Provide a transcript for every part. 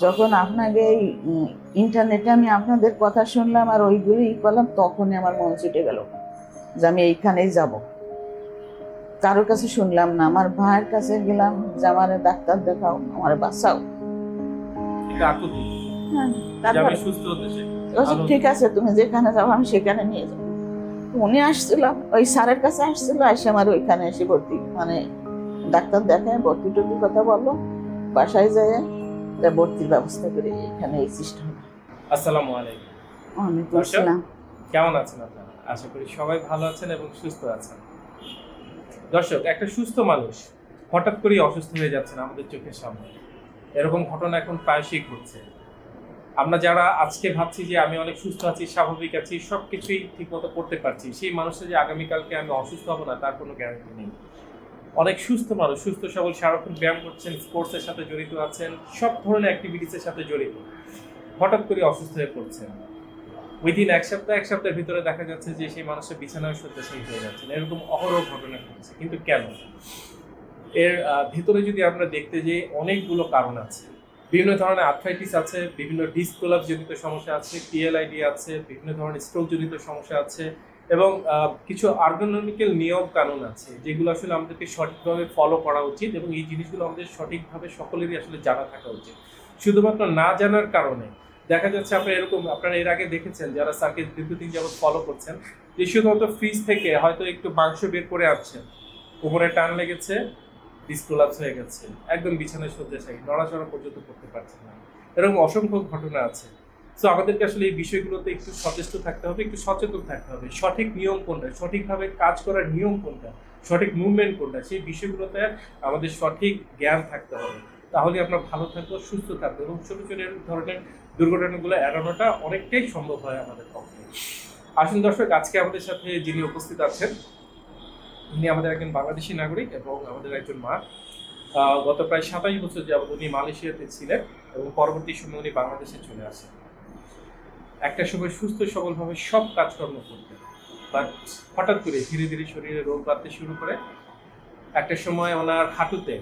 যখন আপনাকে এই ইন্টারনেটে আমি আপনাদের কথা শুনলাম আর ওইগুলি ই করলাম তখনই আমার মন ছুটে গেল যে আমি এইখানেই যাব। কারোর কাছে শুনলাম না আমার ভাইয়ের কাছে গেলাম যে আমার ডাক্তার দেখাও আমার বাঁচাও। হ্যাঁ, ঠিক আছে তুমি যেখানে যাব আমি সেখানে নিয়ে যাব। উনি আসছিল ওই স্যারের কাছে আসছিল এসে আমার ওইখানে এসে ভর্তি মানে ডাক্তার দেখায় ভর্তি টর্তি কথা বলল বাসায় যায় ভর্তির ব্যবস্থা করে এখানে এই সিস্টেম আসসালামু আলাইকুম। দর্শক? আসসালাম। কেমন আছেন আপনারা? আশা করি সবাই ভালো আছেন এবং সুস্থ আছেন। দর্শক একটা সুস্থ মানুষ হঠাৎ করেই অসুস্থ হয়ে যাচ্ছেন আমাদের চোখের সামনে। এরকম ঘটনা এখন প্রায়শই ঘটছে। আমরা যারা আজকে ভাবছি যে আমি অনেক সুস্থ আছি স্বাভাবিক আছি সব কিছুই ঠিকমতো করতে পারছি সেই মানুষটা যে আগামীকালকে আমি অসুস্থ হব না তার কোনো গ্যারান্টি নেই। অনেক সুস্থ মানুষ, সুস্থ সবল, সারাক্ষণ ব্যায়াম করছেন স্পোর্টসের সাথে জড়িত আছেন, সব ধরনের অ্যাক্টিভিটিসের সাথে জড়িত। হঠাৎ করে অসুস্থ হয়ে পড়ছেন। উইদিন এক সপ্তাহ, এক সপ্তাহের ভিতরে দেখা যাচ্ছে যে সেই মানুষের বিছানায় শয্যাশায়ী হয়ে যাচ্ছেন। এরকম অহরহ ঘটনা ঘটছে। কিন্তু কেন? এর ভিতরে যদি আমরা দেখতে যে অনেকগুলো কারণ আছে। বিভিন্ন ধরনের আর্থ্রাইটিস আছে, বিভিন্ন ডিসকোলাপ জনিত সমস্যা আছে পিএলআইডি আছে, বিভিন্ন ধরনের স্ট্রোক জনিত সমস্যা আছে এবং কিছু আর্গোনমিক্যাল নিয়ম কানুন আছে, যেগুলো আসলে আমাদেরকে সঠিকভাবে ফলো করা উচিত এবং এই জিনিসগুলো আমাদের সঠিকভাবে সকলেরই আসলে জানা থাকা উচিত। শুধুমাত্র না জানার কারণে দেখা যাচ্ছে আপনারা এরকম, আপনারা এর আগে দেখেছেন যারা স্যারকে দীর্ঘদিন যাবত ফলো করছেন, যে শুধুমাত্র ফ্রিজ থেকে হয়তো একটু মাংস বের করে আনছেন উপরে টান লেগেছে ডিসপ্রোলাপস হয়ে গেছে, একদম বিছানায় শয্যাশায়ী, নড়াচড়া পর্যন্ত করতে পারছেন না। এরকম অসংখ্য ঘটনা আছে। সো আমাদেরকে আসলে এই বিষয়গুলোতে একটু সচেষ্ট থাকতে হবে, একটু সচেতন থাকতে হবে। সঠিক নিয়ম কোনটা? সঠিকভাবে কাজ করার নিয়ম কোনটা? সঠিক মুভমেন্ট কোনটা? সেই বিষয়গুলোতে আমাদের সঠিক জ্ঞান থাকতে হবে। তাহলে আমরা ভালো থাকব, সুস্থ থাকব এবং ছোটো ছোটো ধরনের দুর্ঘটনাগুলো এড়ানোটা অনেকটাই সম্ভব হয় আমাদের পক্ষে। আসুন দর্শক, আজকে আমাদের সাথে যিনি উপস্থিত আছেন, ইনি আমাদের একজন বাংলাদেশি নাগরিক এবং আমাদের একজন মা। গত প্রায় সাতাশ বছর যাবত উনি মালয়েশিয়াতে ছিলেন এবং পরবর্তী সময় উনি বাংলাদেশে চলে আসেন। একটা সময় সুস্থ সবলভাবে সব কাজকর্ম করতেন। বাট হঠাৎ করে ধীরে ধীরে শরীরে রোগ বাড়তে শুরু করে। একটা সময় ওনার হাঁটুতে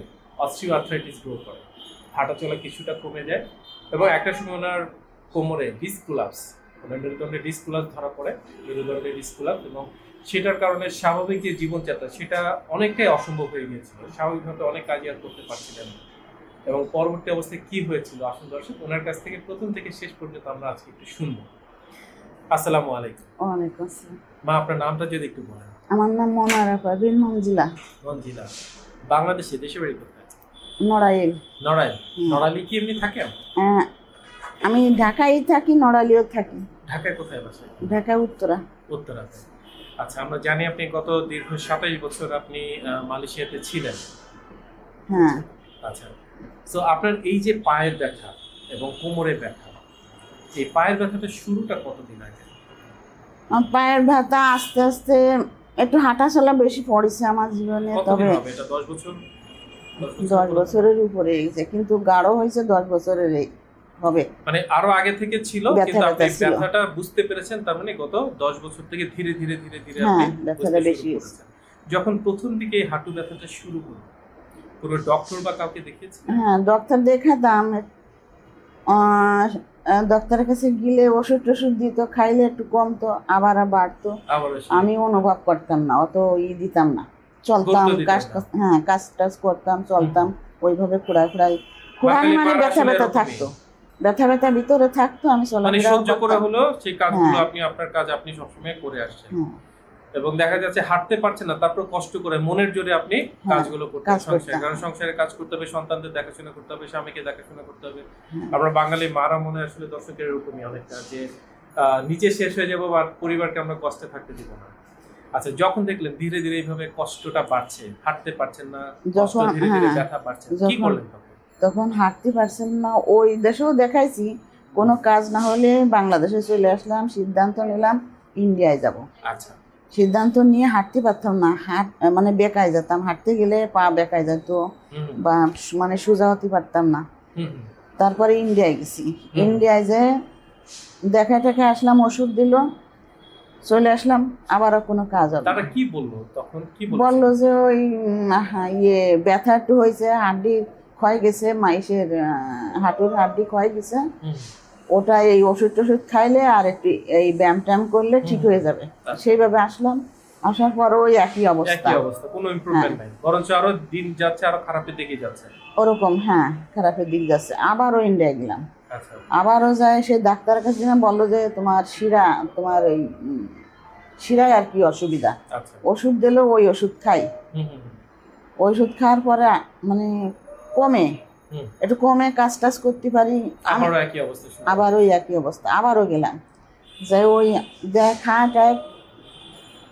অস্ট্রিও আর্থ্রাইটিস গ্রো করে। হাঁটা চলা কিছুটা কমে যায় এবং একটা সময় ওনার কোমরে ডিসকুলাপস ওনার মেরুদণ্ডে ডিসকুলাপস ধরা পড়ে মেরুদণ্ডে ডিসকুলাপস এবং সেটার কারণে স্বাভাবিক যে জীবনযাত্রা, সেটা অনেকটাই অসম্ভব হয়ে গিয়েছিল। স্বাভাবিকভাবে অনেক কাজই আর করতে পারছিলেন না। এবং পরবর্তী অবস্থায় কি হয়েছিল আসুন দর্শক ওনার কাছ থেকে প্রথম থেকে শেষ পর্যন্ত আমরা আজকে একটু শুনব। আসসালামু আলাইকুম। ওয়ালাইকুম আসসালাম। মা আপনার নামটা যদি একটু বলেন। আমার নাম মনারা পারভিন মঞ্জিলা। রঞ্জিলা বাংলাদেশে দেশে বাড়ি কোথায়? নড়াইল। নড়াইল। হুম। নড়াইলে কি এমনি থাকে আমি ঢাকায় থাকি নড়াইলেও থাকি। ঢাকায় কোথায় বাসায়? ঢাকা উত্তরা। উত্তরাতে। আচ্ছা আমরা জানি আপনি গত দীর্ঘ সাতাইশ বছর আপনি মালয়েশিয়াতে ছিলেন। হ্যাঁ। আচ্ছা তো আপনার এই যে পায়ের ব্যথা এবং কোমরের ব্যথা এই পায়ের ব্যথাটা শুরুটা কতদিন আগে? পায়ের ব্যথা আস্তে আস্তে একটু হাঁটা চলা বেশি পড়েছে আমার জীবনে তবে দশ? বছরের উপরে গেছে কিন্তু গাঢ় হয়েছে দশ বছরের হবে। মানে আরও আগে থেকে ছিল কিন্তু আপনি ব্যথাটা বুঝতে পেরেছেন তার মানে গত দশ বছর থেকে ধীরে ধীরে ধীরে ধীরে হ্যাঁ, আপনি ব্যথাটা বেশি যখন প্রথম দিকে হাঁটু ব্যথাটা শুরু হলো কোনো ডক্টর বা কাউকে দেখিয়েছেন হ্যাঁ ডক্টর দেখাতাম ডক্টরের কাছে গেলে ওষুধ টষুধ দিত খাইলে একটু কমতো আবার বাড়তো। আমি অনুভব করতাম না অত ই দিতাম না। চলতাম কাজ হ্যাঁ কাজ টাজ করতাম চলতাম ওইভাবে খুঁড়াই খুঁড়াই খুঁড়াই মানে ব্যথা ব্যথা থাকতো। ব্যথা ব্যথা ভিতরে থাকতো আমি মানে চলাফেরাও সহ্য করে হলো সেই কাজগুলো হ্যাঁ। আপনি আপনার কাজ আপনি সবসময় করে আসছেন। হ্যাঁ, এবং দেখা যাচ্ছে হাঁটতে পারছেন না তারপর কষ্ট করে মনের জোরে আপনি হ্যাঁ, কাজগুলো করতে সংসারে কারণ সংসারে কাজ করতে হবে সন্তানদের দেখাশোনা করতে হবে স্বামীকে দেখাশোনা করতে হবে। আমরা বাঙালি মারা মনে আসলে দর্শকের এরকমই অনেকটা যে নিজে শেষ হয়ে যাব আর পরিবারকে আমরা কষ্টে থাকতে দিব না। আচ্ছা যখন দেখলেন ধীরে ধীরে এইভাবে কষ্টটা বাড়ছে হাঁটতে পারছেন না কষ্ট যখন- ধীরে ধীরে হ্যাঁ, ব্যথা বাড়ছে কি করলেন তখন? তখন হাঁটতে পারছেন না ওই দেশেও দেখাইছি কোনো কাজ না হলে বাংলাদেশে চলে আসলাম সিদ্ধান্ত নিলাম ইন্ডিয়ায় যাব। আচ্ছা। সিদ্ধান্ত নিয়ে হাঁটতে পারতাম না। হাঁট মানে বেকায় যেতাম। হাঁটতে গেলে পা বেকায় যেত বা মানে সোজা হতে পারতাম না। তারপরে ইন্ডিয়ায় গেছি। ইন্ডিয়ায় যে দেখা টেখা আসলাম ওষুধ দিল চলে আসলাম আবারও কোনো কাজ হবে তারা। কি বলল? তখন কি বলল যে ওই ইয়ে ব্যথা একটু হয়েছে হাড্ডি ক্ষয় গেছে মাইসের হাঁটুর হাড্ডি ক্ষয় গেছে। ওটা এই ওষুধ টষুধ খাইলে আর একটু এই ব্যায়াম ট্যাম করলে ঠিক হয়ে যাবে। সেইভাবে আসলাম। আসার পর ওই একই অবস্থা একই অবস্থা। কোনো ইমপ্রুভমেন্ট নাই। বরঞ্চ আরও দিন যাচ্ছে আরও খারাপের দিকে যাচ্ছে। ওরকম হ্যাঁ খারাপের দিক যাচ্ছে। আবারও ইন্ডিয়া গেলাম। আচ্ছা। আবারও যায় সে ডাক্তারের কাছে গেলাম বলল যে তোমার শিরা তোমার ওই শিরায় আর কি অসুবিধা। আচ্ছা। ওষুধ দিলেও ওই ওষুধ খাই। ওই ওষুধ খাওয়ার পরে মানে কমে। একটু কমে কাজ টাজ করতে পারি। আমি একই অবস্থা আবার ওই একই অবস্থা। আবারও গেলাম। যে ওই দেখ টায়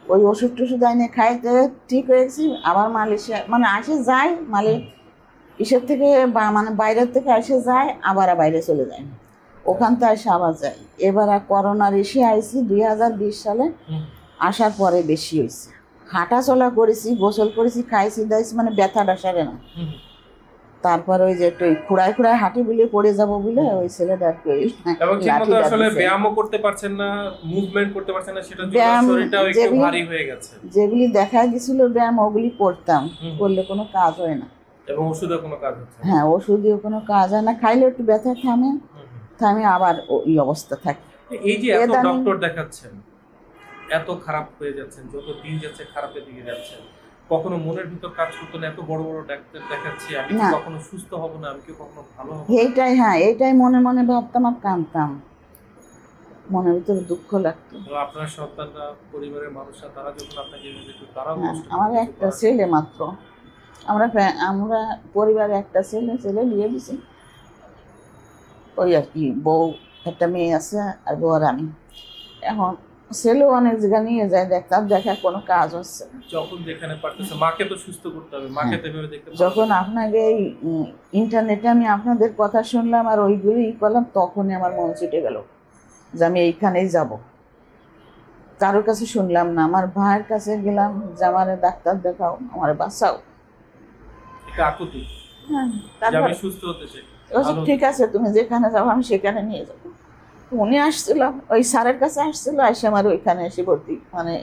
ওই ওষুধ টষুধ এনে খাইতে ঠিক হয়ে গেছি আবার মালয়েশিয়া মানে আসে যায় মালে ইসের থেকে বা মানে বাইরের থেকে এসে যায় আবার বাইরে চলে যায়। ওখান থেকে এসে আবার যায়। এবার আর করোনার এসে আইসি দুই হাজার বিশ সালে। আসার পরে বেশি হয়েছে হাঁটা চলা করেছি গোসল করেছি খাইছি দাইছি মানে ব্যথাটা সারে না। তারপর ওই যে একটু খুঁড়ায় খুঁড়ায় হাঁটি বলে পড়ে যাব বলে ওই ছেলেটা আর কি এবং ঠিক মতো লাঠিটা আসলে ব্যায়ামও করতে পারছেন না মুভমেন্ট করতে পারছেন না শরীরটাও একটু যেগুলি- ভারী হয়ে গেছে। যেগুলি দেখা গেছিল ব্যায়াম ওগুলি করতাম। করলে কোনো কাজ হয় না। এবং ওষুধে কোনো কাজ হচ্ছে হ্যাঁ ওষুধেও কোনো কাজ হয় না। খাইলে একটু ব্যথা থামে। থামে আবার ওই অবস্থা থাকে। এই যে এত ডক্টর দেখাচ্ছেন এত খারাপ হয়ে যাচ্ছেন যত দিন যাচ্ছে খারাপের দিকে যাচ্ছেন কখনো মনের ভিতর কাজ করতো না এত বড় বড় ডাক্তার দেখাচ্ছি আমি কি কখনো সুস্থ হব না আমি কি কখনো ভালো হব এইটাই হ্যাঁ এইটাই মনে মনে ভাবতাম আর কাঁদতাম। মনের ভিতরে দুঃখ লাগতো। আপনার সন্তানরা পরিবারের মানুষরা তারা যখন আপনাকে এভাবে দেখতো তারাও হ্যাঁ আমার একটা ছেলে মাত্র। আমরা আমরা পরিবারে একটা ছেলে ছেলে বিয়ে দিছি। ওই আর কি বউ একটা মেয়ে আছে আর বউ আর আমি। এখন ছেলেও অনেক জায়গা নিয়ে যায় দেখতাম দেখা কোনো কাজ হচ্ছে। যখন যেখানে পারতেছে মাকে তো সুস্থ করতে হবে মাকে তো এভাবে দেখতে। হ্যাঁ। যখন আপনাকে এই ইন্টারনেটে আমি আপনাদের কথা শুনলাম আর ওইগুলি ই করলাম তখনই আমার মন ছুটে গেল যে আমি এইখানেই যাব কারোর কাছে শুনলাম না আমার ভাইয়ের কাছে গেলাম যে আমার ডাক্তার দেখাও আমার বাঁচাও হ্যাঁ তারপর ঠিক আছে তুমি যেখানে যাব আমি সেখানে নিয়ে যাব উনি আসছিল ওই স্যারের কাছে আসছিল এসে আমার ওইখানে এসে ভর্তি মানে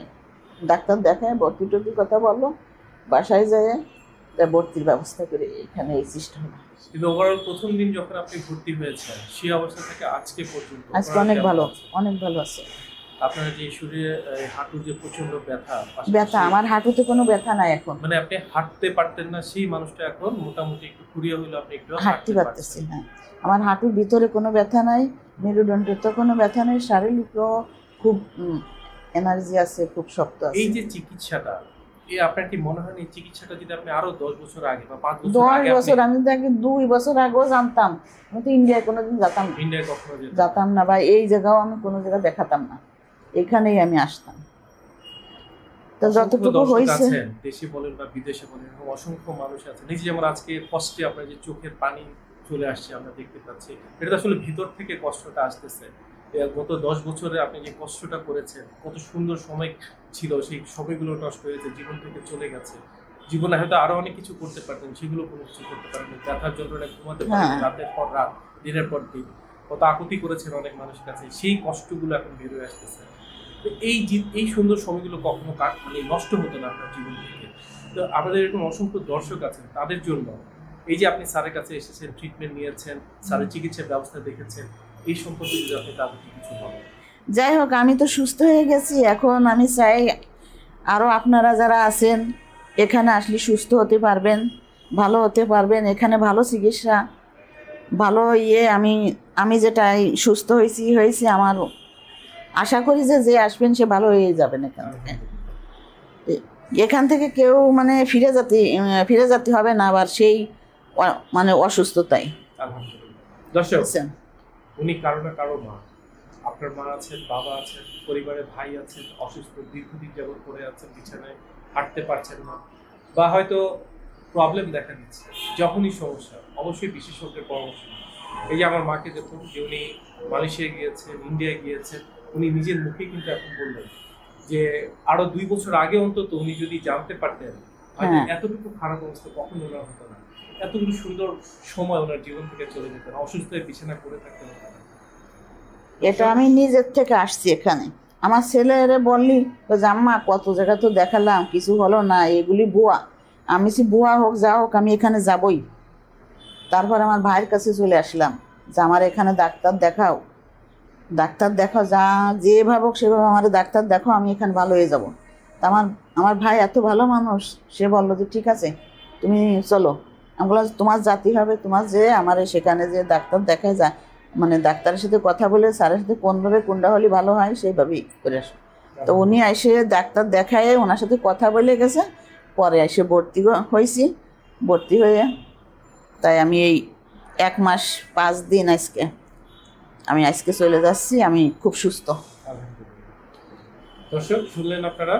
ডাক্তার দেখায় ভর্তি টর্তি কথা বলল বাসায় যায় তা ভর্তির ব্যবস্থা করে এখানে এই সিস্টেম কিন্তু ওভারঅল প্রথম দিন যখন আপনি ভর্তি হয়েছেন সেই অবস্থা থেকে আজকে পর্যন্ত আজকে অনেক ভালো আছে? অনেক ভালো আছে আপনার যে শরীরে হাঁটুর যে প্রচণ্ড ব্যথা ব্যথা আমার হাঁটুতে কোনো ব্যথা নাই এখন। মানে আপনি হাঁটতে পারতেন না সেই মানুষটা এখন মোটামুটি একটু হইল আপনি একটু হাঁটতে পারতেছি হ্যাঁ। আমার হাঁটুর ভিতরে কোনো ব্যথা নাই কোনো ব্যথা নেই শারীরিকও খুব এনার্জি আছে খুব শক্ত এই যে চিকিৎসাটা এই আপনার কি মনে হয় এই চিকিৎসাটা যদি আপনি আরও দশ বছর আগে বা বছর আগে বছর আমি তো আগে দুই বছর আগেও জানতাম। আমি তো ইন্ডিয়ায় কোনোদিন যেতাম না। ইন্ডিয়ায় কখনো যেতাম না বা এই জায়গাও আমি কোনো জায়গা দেখাতাম না। এখানেই আমি আসতাম। তো যতটুকু হয়েছে দেশে বলেন বা বিদেশে বলেন অসংখ্য মানুষ আছে যে যেমন আজকে কষ্টে আপনার যে চোখের পানি চলে আসছে আমরা দেখতে পাচ্ছি এটা আসলে ভিতর থেকে কষ্টটা আসতেছে। গত দশ বছরে আপনি যে কষ্টটা করেছেন কত সুন্দর সময় ছিল সেই সময়গুলো নষ্ট হয়েছে জীবন থেকে চলে গেছে। জীবনে হয়তো আরও অনেক কিছু করতে পারতেন সেগুলো কোনো কিছু করতে পারেন ব্যথার যন্ত্রণায় ঘুমাতে পারেন হ্যাঁ। রাতের পর রাত দিনের পর দিন। কত আকুতি করেছেন অনেক মানুষের কাছে, সেই কষ্টগুলো এখন বের হয়ে আসতেছে। তো এই এই সুন্দর সময়গুলো কখনো মানে নষ্ট হতো না আপনার জীবন থেকে। তো আমাদের এরকম অসংখ্য দর্শক আছেন, তাদের জন্য এই যে আপনি স্যারের কাছে এসেছেন ট্রিটমেন্ট নিয়েছেন, স্যারের চিকিৎসার ব্যবস্থা দেখেছেন, এই সম্পর্কে যদি আপনি তাদেরকে কিছু বলেন। যাই হোক, আমি তো সুস্থ হয়ে গেছি। এখন আমি চাই আরও আপনারা যারা আছেন, এখানে আসলে সুস্থ হতে পারবেন, ভালো হতে পারবেন, এখানে ভালো চিকিৎসা ভালো ইয়ে আমি আমি যেটা এই সুস্থ হয়েছি হয়েছি আমার আশা করি যে যে আসবেন সে ভালো হয়ে যাবেন এখান থেকে। এখান থেকে কেউ মানে ফিরে যেতে ফিরে যেতে হবে না আবার সেই মানে অসুস্থতায় আলহামদুলিল্লাহ। দর্শক উনি কারও না কারও মা। আপনার মা আছেন বাবা আছেন পরিবারে ভাই আছেন অসুস্থ দীর্ঘদিন যাবত পড়ে আছেন বিছানায় হাঁটতে পারছেন না। বা হয়তো প্রবলেম দেখা দিচ্ছে। যখনই সমস্যা অবশ্যই বিশেষজ্ঞের পরামর্শ এই যে আমার মাকে দেখুন যে উনি মালয়েশিয়া গিয়েছেন ইন্ডিয়ায় গিয়েছেন উনি নিজের মুখে কিন্তু এখন বললেন যে আরও দুই বছর আগে অন্তত উনি যদি জানতে পারতেন হ্যাঁ। এতটুকু খারাপ অবস্থা কখনো ওনার হতো না। এতগুলো সুন্দর সময় ওনার জীবন থেকে চলে যেতেন অসুস্থ হয়ে বিছানা করে হতো না। এটা আমি নিজের থেকে আসছি এখানে। আমার ছেলেরে বললি জাম্মা কত জায়গা তো দেখালাম কিছু হলো না এগুলি বুয়া আমি সে বুয়া হোক, যা হোক, আমি এখানে যাবই। তারপর আমার ভাইয়ের কাছে চলে আসলাম। যে আমার এখানে ডাক্তার দেখাও। ডাক্তার দেখাও, যা যে ভাবুক সেভাবে আমার ডাক্তার দেখো আমি এখানে ভালো হয়ে যাব। তা আমার আমার ভাই এত ভালো মানুষ, সে বলল যে, ঠিক আছে, তুমি চলো। আমি বললাম, তোমার জাতি হবে, তোমার যে আমার সেখানে যে ডাক্তার দেখায় যা মানে ডাক্তারের সাথে কথা বলে, স্যারের সাথে কোনভাবে কোনটা হলে ভালো হয়, সেইভাবেই করে আসো। তো উনি এসে ডাক্তার দেখায় ওনার সাথে কথা বলে গেছে। পরে এসে ভর্তি হয়েছি, ভর্তি হয়ে তাই আমি এই এক মাস পাঁচ দিন আজকে, আমি আজকে চলে যাচ্ছি, আমি খুব সুস্থ। দর্শক, শুনলেন আপনারা,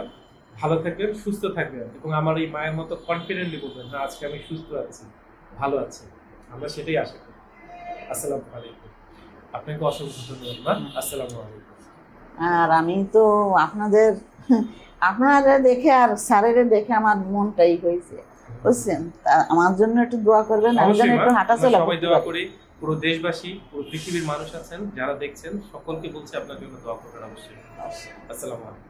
ভালো থাকবেন, সুস্থ থাকবেন এবং আমার এই মায়ের মতো কনফিডেন্টলি বলবেন, না, আজকে আমি সুস্থ আছি, ভালো আছি। আমরা সেটাই আশা করি। আসসালামু আলাইকুম। আপনাকে অসংখ্য ধন্যবাদ আসসালামু আলাইকুম। আর আমি তো আপনাদের আপনারা দেখে আর স্যারের দেখে আমার মনটাই হয়েছে বুঝছেন? আমার জন্য একটু দোয়া করবেন আমি যেন একটু হাঁটা চলা সবাই দোয়া করি পুরো দেশবাসী পুরো পৃথিবীর মানুষ আছেন যারা দেখছেন সকলকে বলছি আপনার জন্য দোয়া করবেন অবশ্যই। আসসালামু আলাইকুম।